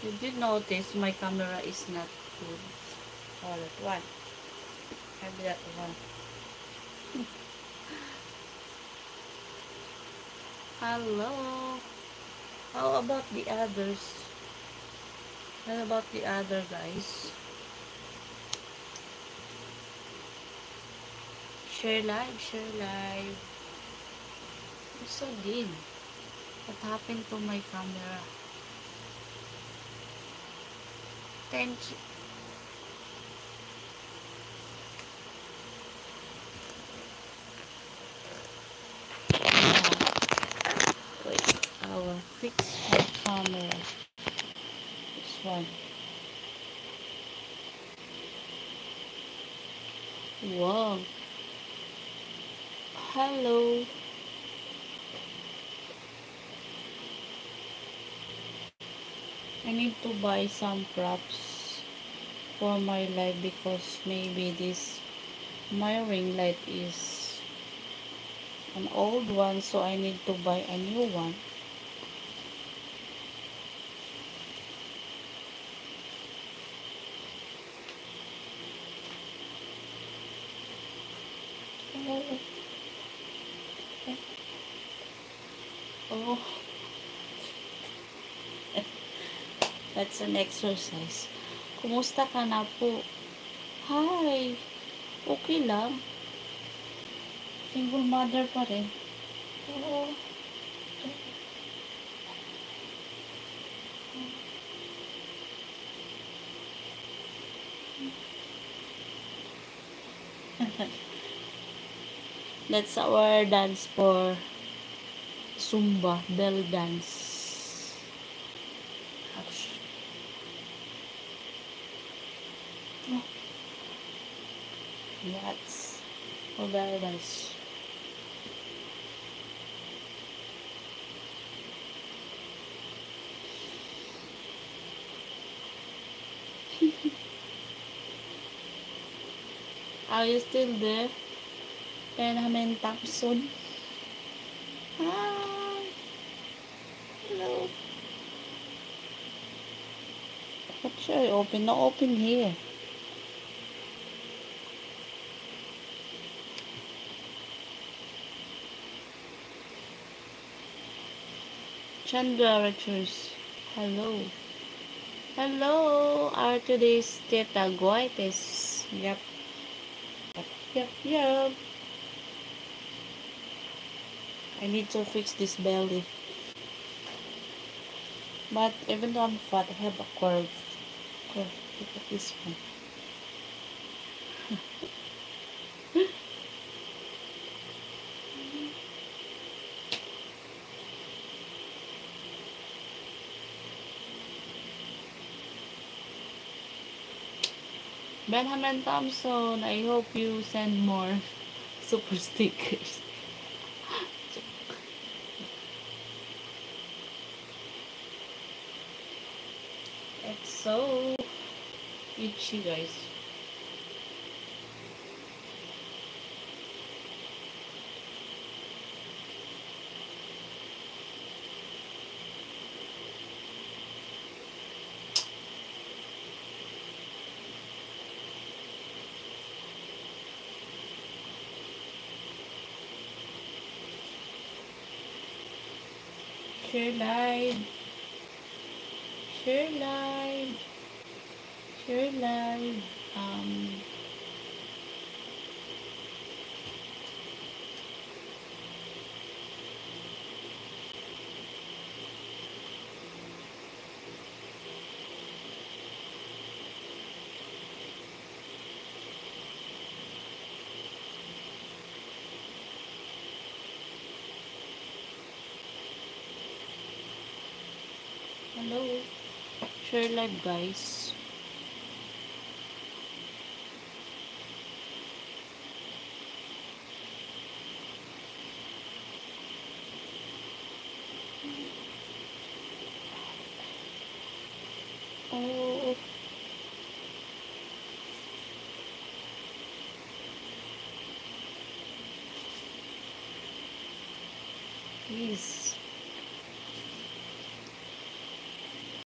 Did you notice my camera is not good? Oh, that one. Have that one. Hello. How about the others? How about the other guys? Share live, share live. It's so dim. What happened to my camera? Thank you. Wait, I will fix my camera. This one. Wow. Hello. I need to buy some props for my light because maybe this my ring light is an old one so I need to buy a new one. Oh. oh, oh. That's an exercise. Kumusta ka na po? Hi! Okay lang. Single mother pa rin. Oo. That's our dance for Zumba, bell dance. For bell dance. Are you still there? Benjamin Thompson. Hi. Hello. What should I open? No, open here. Chandra Richards. Hello. Hello. Our today's Teta Guaites. Yep. Yep, yep, yep. I need to fix this belly. But even though I'm fat, I have a curve. Curve. Look at this one. Benjamin Thompson, I hope you send more super stickers. It's so itchy, guys. Share live. Share live. Share live. Um, hello. Share live, guys. Oh. Please.